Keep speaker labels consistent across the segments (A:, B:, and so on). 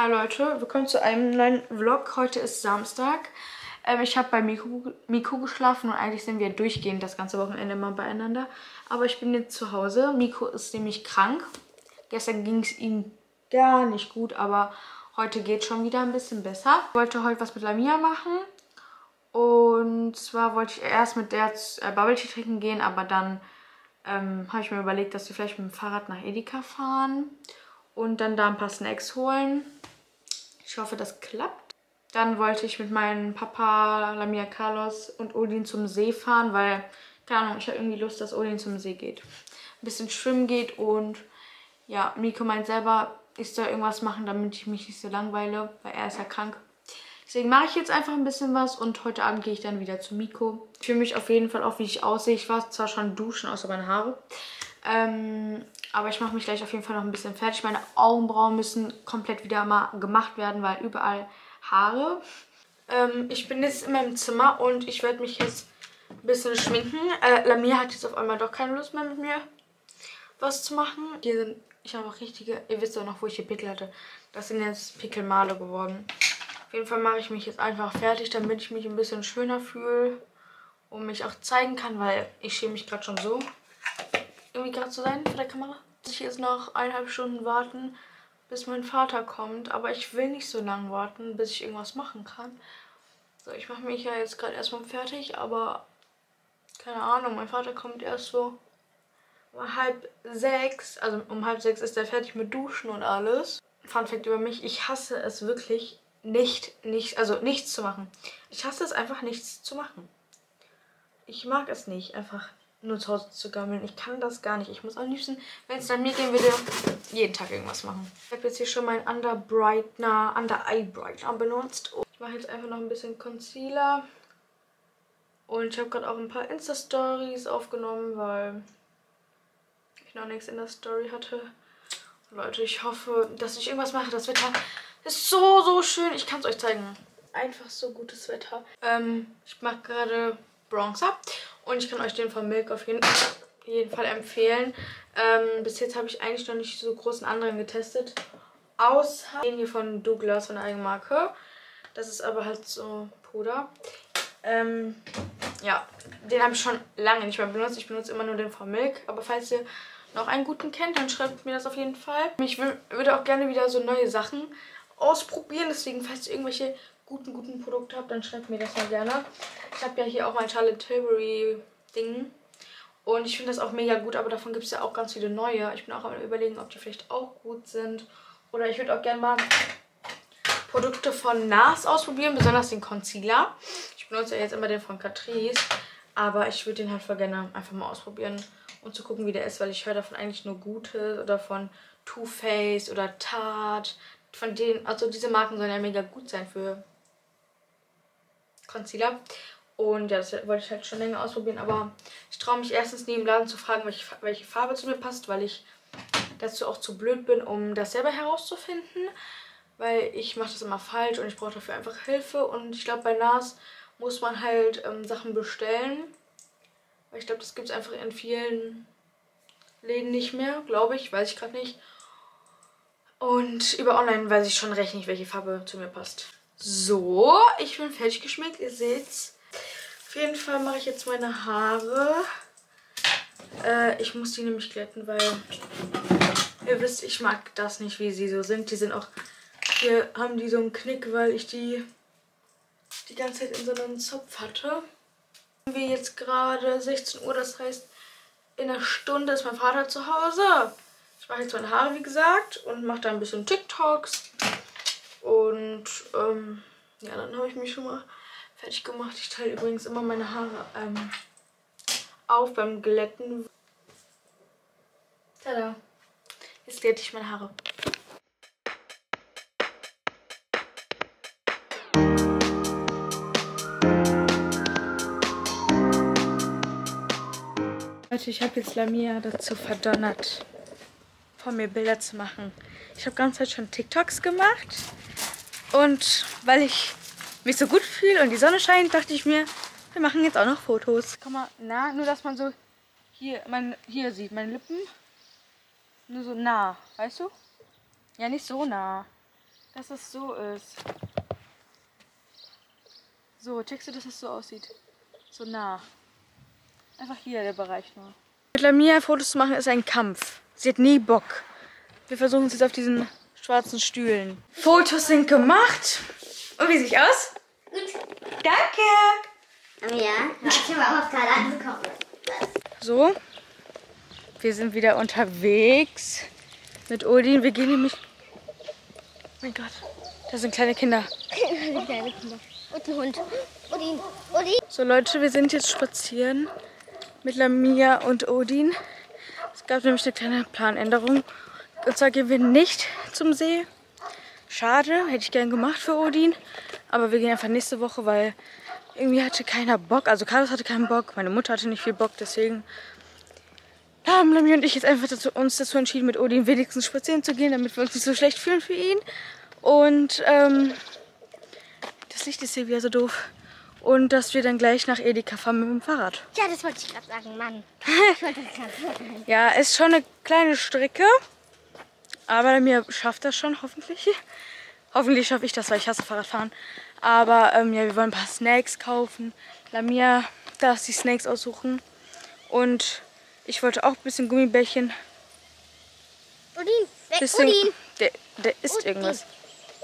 A: Hi Leute, willkommen zu einem neuen Vlog. Heute ist Samstag. Ähm, ich habe bei Miku, Miku geschlafen und eigentlich sind wir durchgehend das ganze Wochenende mal beieinander. Aber ich bin jetzt zu Hause. Miko ist nämlich krank. Gestern ging es ihm gar nicht gut, aber heute geht schon wieder ein bisschen besser. Ich wollte heute was mit Lamia machen. Und zwar wollte ich erst mit der äh, Bubble Tea trinken gehen, aber dann ähm, habe ich mir überlegt, dass wir vielleicht mit dem Fahrrad nach Edeka fahren und dann da ein paar Snacks holen. Ich hoffe, das klappt. Dann wollte ich mit meinem Papa, Lamia Carlos und Odin zum See fahren, weil, keine Ahnung, ich habe irgendwie Lust, dass Odin zum See geht. Ein bisschen schwimmen geht und ja, Miko meint selber, ich soll irgendwas machen, damit ich mich nicht so langweile, weil er ist ja krank. Deswegen mache ich jetzt einfach ein bisschen was und heute Abend gehe ich dann wieder zu Miko. Ich fühle mich auf jeden Fall auch, wie ich aussehe. Ich war zwar schon duschen, außer meine Haare. Ähm, aber ich mache mich gleich auf jeden Fall noch ein bisschen fertig. Meine Augenbrauen müssen komplett wieder mal gemacht werden, weil überall Haare. Ähm, ich bin jetzt in meinem Zimmer und ich werde mich jetzt ein bisschen schminken. Äh, Lamia hat jetzt auf einmal doch keine Lust mehr mit mir was zu machen. Hier sind, ich habe auch richtige, ihr wisst doch noch, wo ich hier Pickel hatte. Das sind jetzt Pickelmale geworden. Auf jeden Fall mache ich mich jetzt einfach fertig, damit ich mich ein bisschen schöner fühle und mich auch zeigen kann, weil ich schäme mich gerade schon so irgendwie gerade zu sein vor der Kamera. Ich jetzt noch eineinhalb Stunden warten, bis mein Vater kommt. Aber ich will nicht so lange warten, bis ich irgendwas machen kann. So, ich mache mich ja jetzt gerade erstmal fertig, aber keine Ahnung, mein Vater kommt erst so um halb sechs. Also um halb sechs ist er fertig mit Duschen und alles. Fun Fact über mich, ich hasse es wirklich nicht, nicht, also nichts zu machen. Ich hasse es einfach, nichts zu machen. Ich mag es nicht, einfach nur zu Hause zu gammeln. Ich kann das gar nicht. Ich muss am liebsten, wenn es dann mir gehen würde, jeden Tag irgendwas machen. Ich habe jetzt hier schon meinen Under Brightener, Under Eye Brightener benutzt. Ich mache jetzt einfach noch ein bisschen Concealer. Und ich habe gerade auch ein paar Insta-Stories aufgenommen, weil ich noch nichts in der Story hatte. Leute, ich hoffe, dass ich irgendwas mache. Das Wetter ist so, so schön. Ich kann es euch zeigen. Einfach so gutes Wetter. Ähm, ich mache gerade Bronzer. Und ich kann euch den von Milk auf jeden, jeden Fall empfehlen. Ähm, bis jetzt habe ich eigentlich noch nicht so großen anderen getestet. Außer den hier von Douglas von Eigenmarke. Das ist aber halt so Puder. Ähm, ja, den habe ich schon lange nicht mehr benutzt. Ich benutze immer nur den von Milk. Aber falls ihr noch einen guten kennt, dann schreibt mir das auf jeden Fall. Ich würde auch gerne wieder so neue Sachen ausprobieren. Deswegen, falls ihr irgendwelche guten, guten Produkte habt, dann schreibt mir das mal gerne. Ich habe ja hier auch mein Charlotte Tilbury Ding. Und ich finde das auch mega gut, aber davon gibt es ja auch ganz viele neue. Ich bin auch am überlegen, ob die vielleicht auch gut sind. Oder ich würde auch gerne mal Produkte von NARS ausprobieren, besonders den Concealer. Ich benutze ja jetzt immer den von Catrice, aber ich würde den halt voll gerne einfach mal ausprobieren und zu gucken, wie der ist, weil ich höre davon eigentlich nur Gutes oder von Too Faced oder Tarte. Von denen, also diese Marken sollen ja mega gut sein für Concealer. Und ja, das wollte ich halt schon länger ausprobieren, aber ich traue mich erstens nie im Laden zu fragen, welche, welche Farbe zu mir passt, weil ich dazu auch zu blöd bin, um das selber herauszufinden. Weil ich mache das immer falsch und ich brauche dafür einfach Hilfe. Und ich glaube, bei NARS muss man halt ähm, Sachen bestellen. Weil ich glaube, das gibt es einfach in vielen Läden nicht mehr, glaube ich, weiß ich gerade nicht. Und über Online weiß ich schon recht nicht, welche Farbe zu mir passt. So, ich bin fertig geschminkt, ihr seht's. Auf jeden Fall mache ich jetzt meine Haare. Äh, ich muss die nämlich glätten, weil ihr wisst, ich mag das nicht, wie sie so sind. Die sind auch, hier haben die so einen Knick, weil ich die die ganze Zeit in so einem Zopf hatte. Wir jetzt gerade 16 Uhr, das heißt, in einer Stunde ist mein Vater zu Hause. Ich mache jetzt meine Haare, wie gesagt, und mache da ein bisschen TikToks. Und ähm, ja, dann habe ich mich schon mal fertig gemacht. Ich teile übrigens immer meine Haare ähm, auf beim Glätten. Tada. Jetzt glätte ich meine Haare. Leute, ich habe jetzt Lamia dazu verdonnert, von mir Bilder zu machen. Ich habe ganz Zeit schon TikToks gemacht. Und weil ich mich so gut fühle und die Sonne scheint, dachte ich mir, wir machen jetzt auch noch Fotos. Komm mal nah, nur dass man so hier, mein, hier sieht, meine Lippen. Nur so nah, weißt du? Ja, nicht so nah. dass es so ist. So, checkst du, dass es so aussieht? So nah. Einfach hier der Bereich nur. Mit Lamia Fotos zu machen ist ein Kampf. Sie hat nie Bock. Wir versuchen es jetzt auf diesen schwarzen Stühlen. Fotos sind gemacht. Und wie sieht aus?
B: Gut.
A: Danke.
B: Ja, ich habe auch auf Karl angekommen.
A: So. Wir sind wieder unterwegs mit Odin. Wir gehen nämlich. Mein Gott, da sind kleine Kinder.
B: Kleine Kinder. Und ein Hund. Odin, Odin.
A: So Leute, wir sind jetzt spazieren mit Lamia und Odin. Es gab nämlich eine kleine Planänderung. Und zwar gehen wir nicht zum See. Schade, hätte ich gern gemacht für Odin. Aber wir gehen einfach nächste Woche, weil irgendwie hatte keiner Bock. Also Carlos hatte keinen Bock, meine Mutter hatte nicht viel Bock. Deswegen haben Lamia und ich jetzt einfach dazu, uns dazu entschieden, mit Odin wenigstens spazieren zu gehen, damit wir uns nicht so schlecht fühlen für ihn. Und ähm, das Licht ist hier wieder so doof. Und dass wir dann gleich nach Edeka fahren mit dem Fahrrad.
B: Ja, das wollte ich gerade sagen, Mann. Ich wollte das gerade sagen.
A: Ja, ist schon eine kleine Strecke. Aber mir schafft das schon, hoffentlich. Hoffentlich schaffe ich das, weil ich hasse Fahrradfahren. Aber ähm, ja, wir wollen ein paar Snacks kaufen. Lamia darf die Snacks aussuchen. Und ich wollte auch ein bisschen Gummibärchen.
B: Odin, weg,
A: Bisschen,
B: Odin.
A: der, der isst
B: Odin.
A: irgendwas.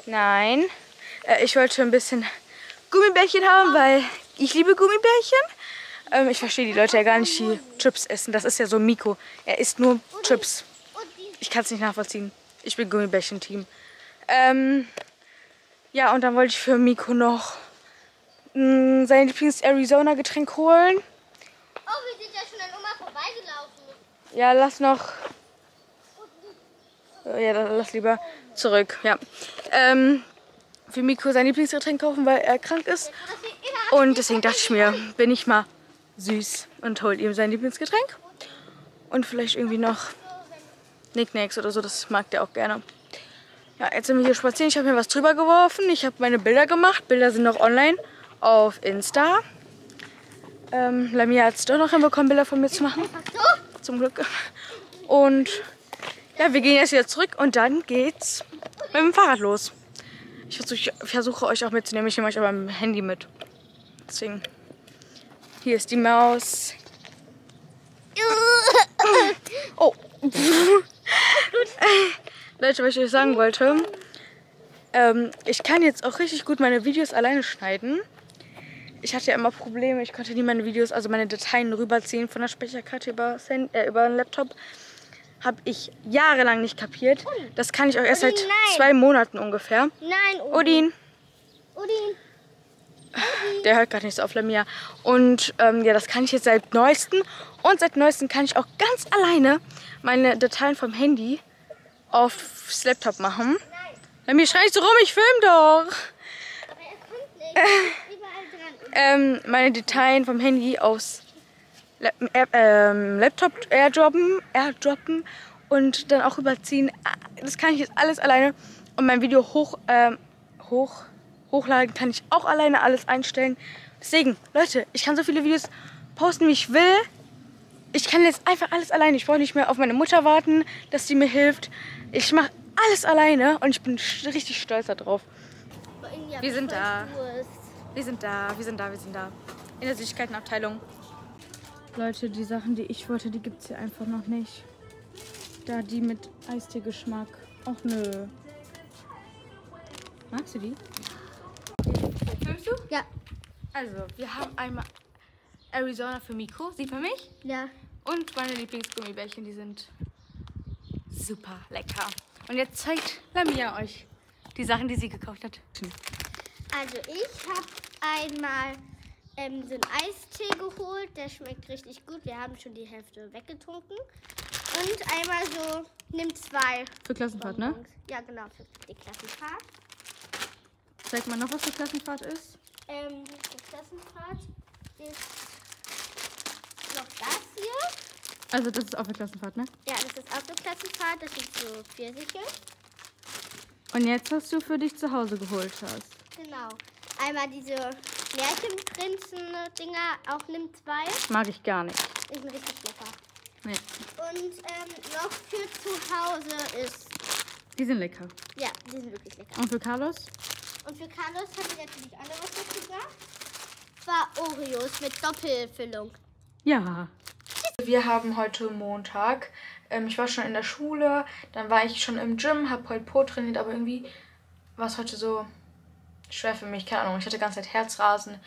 A: Nein. Äh, ich wollte ein bisschen Gummibärchen haben, weil ich liebe Gummibärchen. Ähm, ich verstehe die Leute ja gar nicht, die Chips essen. Das ist ja so Miko. Er isst nur Chips. Ich kann es nicht nachvollziehen. Ich bin Gummibärchen-Team. Ähm, ja, und dann wollte ich für Miko noch mh, sein Lieblings-Arizona-Getränk holen.
B: Oh, wir sind ja schon an Oma vorbeigelaufen.
A: Ja, lass noch. Äh, Ja, dann lass lieber zurück. Ja. Ähm, für Miko sein Lieblingsgetränk kaufen, weil er krank ist. Und deswegen dachte ich mir, bin ich mal süß und hol ihm sein Lieblingsgetränk. Und vielleicht irgendwie noch Nicknacks oder so, das mag der auch gerne. Ja, jetzt sind wir hier spazieren. Ich habe mir was drüber geworfen. Ich habe meine Bilder gemacht. Bilder sind noch online auf Insta. Ähm, Lamia hat es doch noch hinbekommen, Bilder von mir zu machen. Zum Glück. Und ja, wir gehen jetzt wieder zurück und dann geht's mit dem Fahrrad los. Ich versuche, versuche euch auch mitzunehmen. Ich nehme euch aber mit dem Handy mit. Deswegen. Hier ist die Maus. Oh. Leute, was ich euch sagen wollte. Ähm, ich kann jetzt auch richtig gut meine Videos alleine schneiden. Ich hatte ja immer Probleme. Ich konnte nie meine Videos, also meine Dateien rüberziehen von der Speicherkarte über, äh, über den Laptop. Habe ich jahrelang nicht kapiert. Das kann ich auch erst seit
B: Ui, nein.
A: zwei Monaten ungefähr.
B: Nein, Odin.
A: Odin,
B: Odin.
A: Der hört gerade nicht so auf Lamia. Und ähm, ja, das kann ich jetzt seit neuestem. Und seit neuestem kann ich auch ganz alleine meine Dateien vom Handy aufs Laptop machen. Lamia, schrei nicht so rum, ich film doch.
B: Aber er. Er dran.
A: ähm, meine Dateien vom Handy aufs La äh, ähm, Laptop airdroppen, airdroppen und dann auch überziehen. Ah, Das kann ich jetzt alles alleine. Und mein Video hoch, ähm, hoch, hochladen kann ich auch alleine alles einstellen. Deswegen, Leute, ich kann so viele Videos posten, wie ich will. Ich kann jetzt einfach alles alleine. Ich brauche nicht mehr auf meine Mutter warten, dass sie mir hilft. Ich mache alles alleine und ich bin richtig stolz darauf. Wir sind da. Wir sind da, wir sind da, wir sind da. In der Süßigkeitenabteilung. Leute, die Sachen, die ich wollte, die gibt es hier einfach noch nicht. Da die mit Eistee-Geschmack. Ach nö. Magst du die? Filmst du?
B: Ja.
A: Also, wir haben einmal Arizona für Miko, sie für mich.
B: Ja.
A: Und meine Lieblingsgummibärchen, die sind super lecker. Und jetzt zeigt Lamia euch die Sachen, die sie gekauft hat.
B: Also ich habe einmal ähm, so einen Eistee geholt, der schmeckt richtig gut. Wir haben schon die Hälfte weggetrunken. Und einmal so, nimm zwei.
A: Für Klassenfahrt, ne?
B: Bonbons. Ja, genau, für die Klassenfahrt.
A: Zeig mal noch, was für Klassenfahrt ist.
B: Ähm, die Klassenfahrt ist noch das hier.
A: Also, das ist auch für Klassenfahrt, ne?
B: Ja, das ist auch eine Klassenfahrt. Das sind so Pfirsiche.
A: Und jetzt hast du für dich zu Hause geholt hast.
B: Genau. Einmal diese Märchenprinzen-Dinger, auch nimm zwei.
A: Mag ich gar nicht.
B: Die sind richtig lecker.
A: Nee.
B: Und ähm, noch für zu Hause ist
A: Die sind lecker.
B: Ja, die sind wirklich lecker.
A: Und für Carlos?
B: Und für Carlos habe ich natürlich auch noch was mitgebracht. War Oreos mit Doppelfüllung.
A: Ja. Wir haben heute Montag. Ähm, ich war schon in der Schule, dann war ich schon im Gym, habe heute Po trainiert, aber irgendwie war es heute so schwer für mich. Keine Ahnung, ich hatte die ganze Zeit Herzrasen.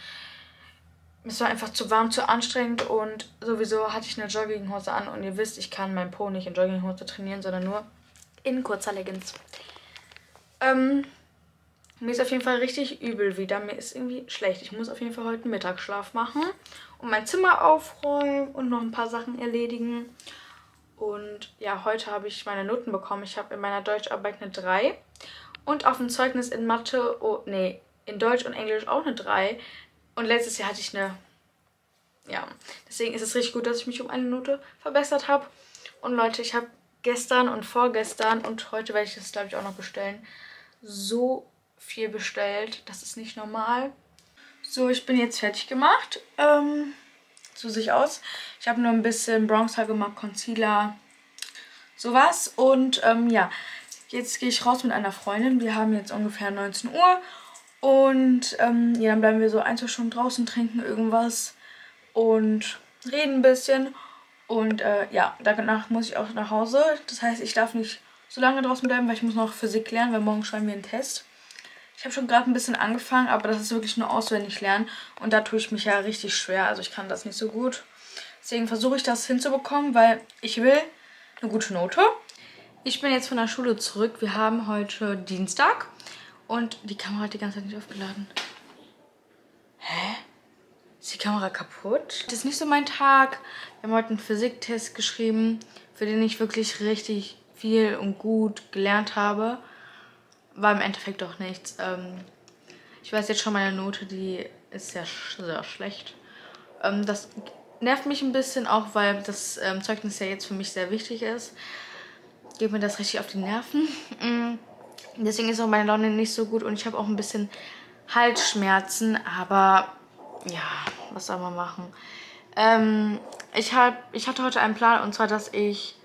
A: Es war einfach zu warm, zu anstrengend und sowieso hatte ich eine Jogginghose an und ihr wisst, ich kann mein Po nicht in Jogginghose trainieren, sondern nur in kurzer Leggings. Ähm, mir ist auf jeden Fall richtig übel wieder. Mir ist irgendwie schlecht. Ich muss auf jeden Fall heute Mittagsschlaf machen und mein Zimmer aufräumen und noch ein paar Sachen erledigen. Und ja, heute habe ich meine Noten bekommen. Ich habe in meiner Deutscharbeit eine 3 und auf dem Zeugnis in Mathe, oh nee, in Deutsch und Englisch auch eine 3. Und letztes Jahr hatte ich eine, ja, deswegen ist es richtig gut, dass ich mich um eine Note verbessert habe. Und Leute, ich habe gestern und vorgestern und heute werde ich das, glaube ich, auch noch bestellen, so viel bestellt. Das ist nicht normal. So, ich bin jetzt fertig gemacht. Ähm, so sehe aus. Ich habe nur ein bisschen Bronzer gemacht, Concealer, sowas. Und ähm, ja, jetzt gehe ich raus mit einer Freundin. Wir haben jetzt ungefähr 19 Uhr. Und ähm, ja, dann bleiben wir so ein, zwei Stunden draußen, trinken irgendwas und reden ein bisschen. Und äh, ja, danach muss ich auch nach Hause. Das heißt, ich darf nicht so lange draußen bleiben, weil ich muss noch Physik lernen, weil morgen schreiben wir einen Test. Ich habe schon gerade ein bisschen angefangen, aber das ist wirklich nur auswendig lernen. Und da tue ich mich ja richtig schwer. Also ich kann das nicht so gut. Deswegen versuche ich das hinzubekommen, weil ich will eine gute Note. Ich bin jetzt von der Schule zurück. Wir haben heute Dienstag. Und die Kamera hat die ganze Zeit nicht aufgeladen. Hä? Ist die Kamera kaputt? Das ist nicht so mein Tag. Wir haben heute einen Physiktest geschrieben, für den ich wirklich richtig viel und gut gelernt habe. War im Endeffekt doch nichts. Ähm, ich weiß jetzt schon meine Note, die ist sehr, sehr schlecht. Ähm, das nervt mich ein bisschen, auch weil das ähm, Zeugnis ja jetzt für mich sehr wichtig ist. Geht mir das richtig auf die Nerven. Mm. Deswegen ist auch meine Laune nicht so gut und ich habe auch ein bisschen Halsschmerzen, aber ja, was soll man machen? Ähm, ich, hab, ich hatte heute einen Plan und zwar, dass ich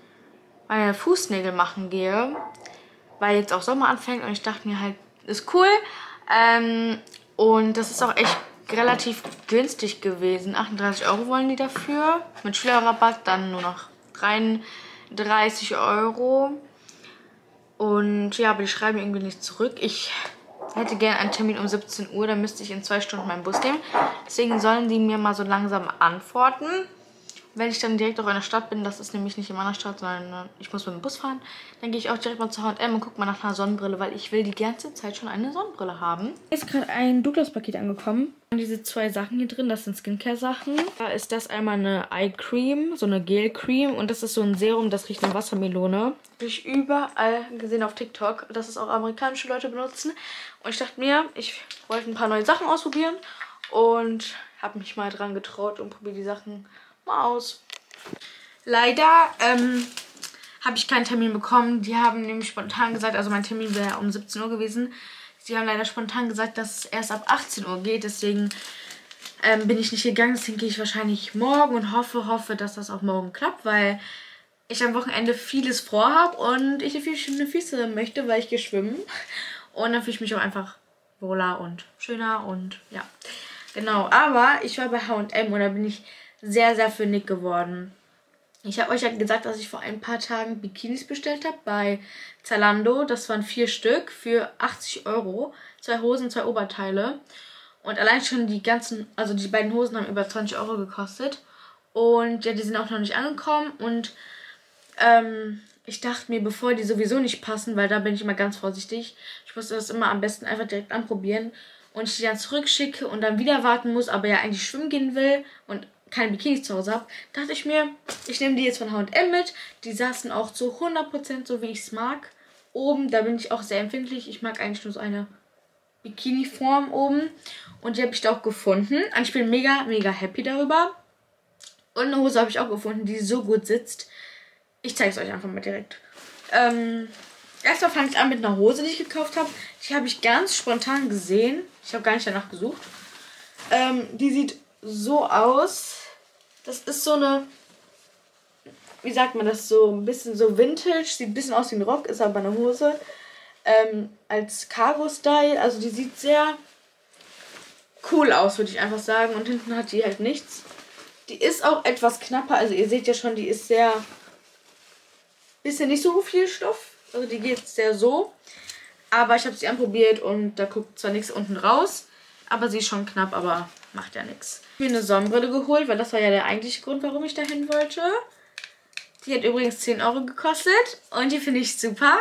A: meine Fußnägel machen gehe, weil jetzt auch Sommer anfängt und ich dachte mir halt, ist cool. Ähm, und das ist auch echt relativ günstig gewesen. 38 Euro wollen die dafür. Mit Schülerrabatt dann nur noch 33 Euro. Und ja, aber die schreiben irgendwie nicht zurück. Ich hätte gerne einen Termin um 17 Uhr, dann müsste ich in zwei Stunden meinen Bus nehmen. Deswegen sollen die mir mal so langsam antworten. Wenn ich dann direkt auch in der Stadt bin, das ist nämlich nicht in meiner Stadt, sondern ich muss mit dem Bus fahren, dann gehe ich auch direkt mal zu H&M und gucke mal nach einer Sonnenbrille, weil ich will die ganze Zeit schon eine Sonnenbrille haben. Hier ist gerade ein Douglas-Paket angekommen. Diese zwei Sachen hier drin, das sind Skincare-Sachen. Da ist das einmal eine Eye-Cream, so eine Gel-Cream und das ist so ein Serum, das riecht nach Wassermelone. Habe ich überall gesehen auf TikTok, dass es auch amerikanische Leute benutzen. Und ich dachte mir, ich wollte ein paar neue Sachen ausprobieren und habe mich mal dran getraut und probiere die Sachen mal aus. Leider ähm, habe ich keinen Termin bekommen. Die haben nämlich spontan gesagt, also mein Termin wäre um 17 Uhr gewesen. Sie haben leider spontan gesagt, dass es erst ab 18 Uhr geht. Deswegen ähm, bin ich nicht gegangen. Deswegen gehe ich wahrscheinlich morgen und hoffe, hoffe, dass das auch morgen klappt, weil ich am Wochenende vieles vorhabe und ich viele schöne Füße möchte, weil ich gehe schwimmen. Und dann fühle ich mich auch einfach wohler und schöner und ja. Genau, aber ich war bei H&M und da bin ich sehr, sehr fündig geworden. Ich habe euch ja gesagt, dass ich vor ein paar Tagen Bikinis bestellt habe bei Zalando. Das waren vier Stück für 80 Euro. Zwei Hosen, zwei Oberteile. Und allein schon die ganzen, also die beiden Hosen haben über 20 Euro gekostet. Und ja, die sind auch noch nicht angekommen. Und ähm, ich dachte mir, bevor die sowieso nicht passen, weil da bin ich immer ganz vorsichtig, ich musste das immer am besten einfach direkt anprobieren. Und ich die dann zurückschicke und dann wieder warten muss, aber ja eigentlich schwimmen gehen will und keine Bikinis zu Hause habe, dachte ich mir, ich nehme die jetzt von H&M mit. Die saßen auch zu 100% so, wie ich es mag. Oben, da bin ich auch sehr empfindlich. Ich mag eigentlich nur so eine Bikini-Form oben. Und die habe ich da auch gefunden. Und ich bin mega, mega happy darüber. Und eine Hose habe ich auch gefunden, die so gut sitzt. Ich zeige es euch einfach mal direkt. Ähm, erstmal fange ich an mit einer Hose, die ich gekauft habe. Die habe ich ganz spontan gesehen. Ich habe gar nicht danach gesucht. Ähm, die sieht so aus. Das ist so eine wie sagt man das, so ein bisschen so Vintage, sieht ein bisschen aus wie ein Rock, ist aber eine Hose. Ähm, als Cargo-Style, also die sieht sehr cool aus, würde ich einfach sagen. Und hinten hat die halt nichts. Die ist auch etwas knapper, also ihr seht ja schon, die ist sehr, bisschen nicht so viel Stoff. Also die geht sehr so. Aber ich habe sie anprobiert und da guckt zwar nichts unten raus, aber sie ist schon knapp, aber macht ja nichts. Ich habe mir eine Sonnenbrille geholt, weil das war ja der eigentliche Grund, warum ich dahin wollte. Die hat übrigens 10 Euro gekostet und die finde ich super.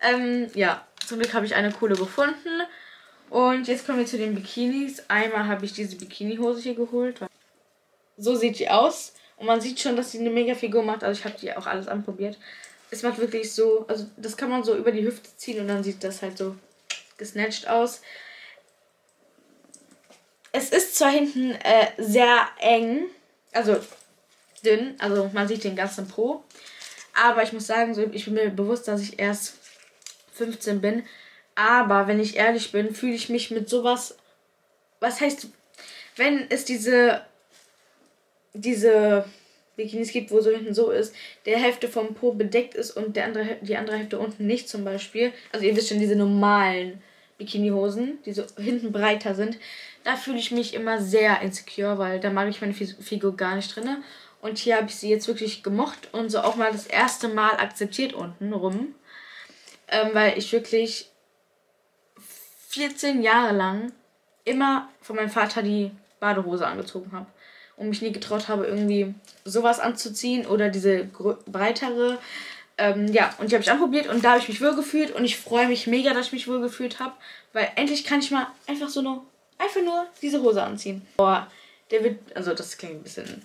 A: Ähm, ja, zum Glück habe ich eine coole gefunden. Und jetzt kommen wir zu den Bikinis. Einmal habe ich diese Bikini-Hose hier geholt. So sieht die aus. Und man sieht schon, dass sie eine mega Figur macht. Also ich habe die auch alles anprobiert. Es macht wirklich so, also das kann man so über die Hüfte ziehen und dann sieht das halt so gesnatcht aus. Es ist zwar hinten äh, sehr eng, also dünn, also man sieht den ganzen Po. Aber ich muss sagen, so, ich bin mir bewusst, dass ich erst 15 bin. Aber wenn ich ehrlich bin, fühle ich mich mit sowas. Was heißt, wenn es diese. diese Bikinis gibt, wo so hinten so ist, der Hälfte vom Po bedeckt ist und der andere, die andere Hälfte unten nicht zum Beispiel. Also ihr wisst schon, diese normalen Bikini-Hosen, die so hinten breiter sind. Da fühle ich mich immer sehr insecure, weil da mag ich meine Figur gar nicht drin. Und hier habe ich sie jetzt wirklich gemocht und so auch mal das erste Mal akzeptiert unten rum. Ähm, weil ich wirklich 14 Jahre lang immer von meinem Vater die Badehose angezogen habe. Und mich nie getraut habe, irgendwie sowas anzuziehen oder diese breitere. Ähm, ja, und die habe ich anprobiert und da habe ich mich wohl gefühlt und ich freue mich mega, dass ich mich wohl gefühlt habe, weil endlich kann ich mal einfach so nur, einfach nur diese Hose anziehen. Boah, der wird, also das klingt ein bisschen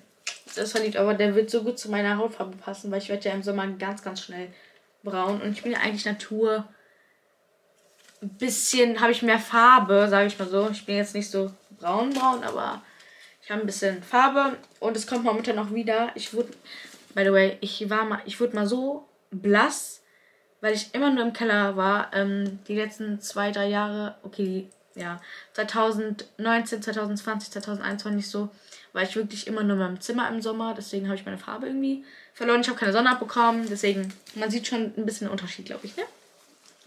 A: das verliebt, aber der wird so gut zu meiner Hautfarbe passen, weil ich werde ja im Sommer ganz, ganz schnell braun und ich bin ja eigentlich Natur. Ein bisschen habe ich mehr Farbe, sage ich mal so. Ich bin jetzt nicht so braun, braun, aber ich habe ein bisschen Farbe und es kommt momentan noch wieder. Ich wurde, by the way, ich war mal, ich wurde mal so blass, weil ich immer nur im Keller war. Ähm, die letzten zwei, drei Jahre, okay, ja, 2019, 2020, 2021 so war ich wirklich immer nur in meinem Zimmer im Sommer. Deswegen habe ich meine Farbe irgendwie verloren. Ich habe keine Sonne abbekommen. Deswegen, man sieht schon ein bisschen einen Unterschied, glaube ich, ne?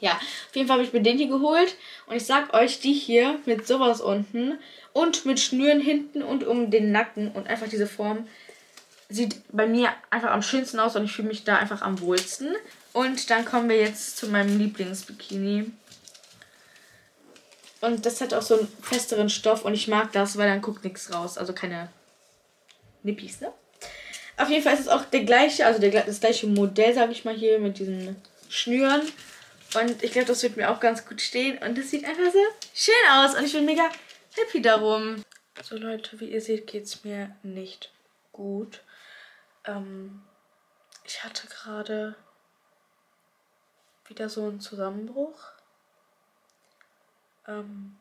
A: Ja, auf jeden Fall habe ich mir den hier geholt. Und ich sag euch, die hier mit sowas unten und mit Schnüren hinten und um den Nacken und einfach diese Form sieht bei mir einfach am schönsten aus und ich fühle mich da einfach am wohlsten. Und dann kommen wir jetzt zu meinem Lieblingsbikini. Und das hat auch so einen festeren Stoff und ich mag das, weil dann guckt nichts raus. Also keine Nippis, ne? Auf jeden Fall ist es auch der gleiche, also der, das gleiche Modell, sage ich mal hier, mit diesen Schnüren. Und ich glaube, das wird mir auch ganz gut stehen. Und das sieht einfach so schön aus. Und ich bin mega happy darum. So Leute, wie ihr seht, geht es mir nicht gut. Ähm, ich hatte gerade wieder so einen Zusammenbruch. Ähm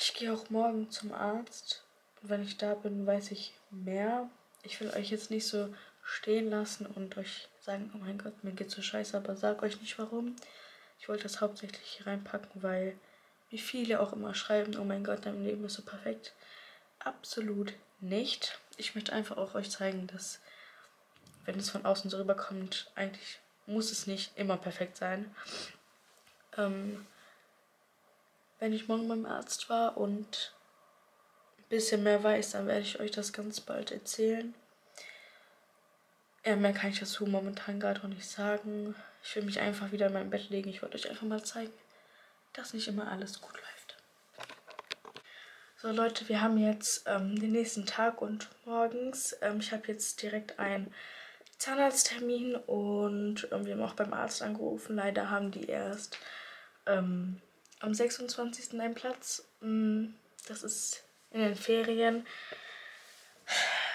A: ich gehe auch morgen zum Arzt. Und wenn ich da bin, weiß ich mehr. Ich will euch jetzt nicht so stehen lassen und euch sagen, oh mein Gott, mir geht's so scheiße, aber sag euch nicht warum. Ich wollte das hauptsächlich hier reinpacken, weil wie viele auch immer schreiben, oh mein Gott, dein Leben ist so perfekt. Absolut nicht. Ich möchte einfach auch euch zeigen, dass wenn es von außen so rüberkommt, eigentlich muss es nicht immer perfekt sein. Ähm, wenn ich morgen beim Arzt war und ein bisschen mehr weiß, dann werde ich euch das ganz bald erzählen. Ja, mehr kann ich dazu momentan gerade noch nicht sagen. Ich will mich einfach wieder in mein Bett legen. Ich wollte euch einfach mal zeigen, dass nicht immer alles gut läuft. So Leute, wir haben jetzt ähm, den nächsten Tag und morgens. Ähm, ich habe jetzt direkt einen Zahnarzttermin und ähm, wir haben auch beim Arzt angerufen. Leider haben die erst ähm, am 26. einen Platz. Mm, das ist in den Ferien.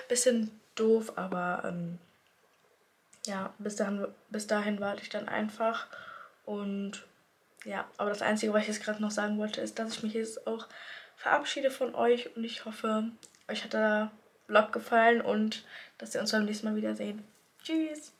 A: Bisschen doof, aber ähm, ja, bis dahin, bis dahin warte ich dann einfach. Und ja, aber das Einzige, was ich jetzt gerade noch sagen wollte, ist, dass ich mich jetzt auch verabschiede von euch und ich hoffe, euch hat der Vlog gefallen und dass wir uns beim nächsten Mal wiedersehen. Tschüss!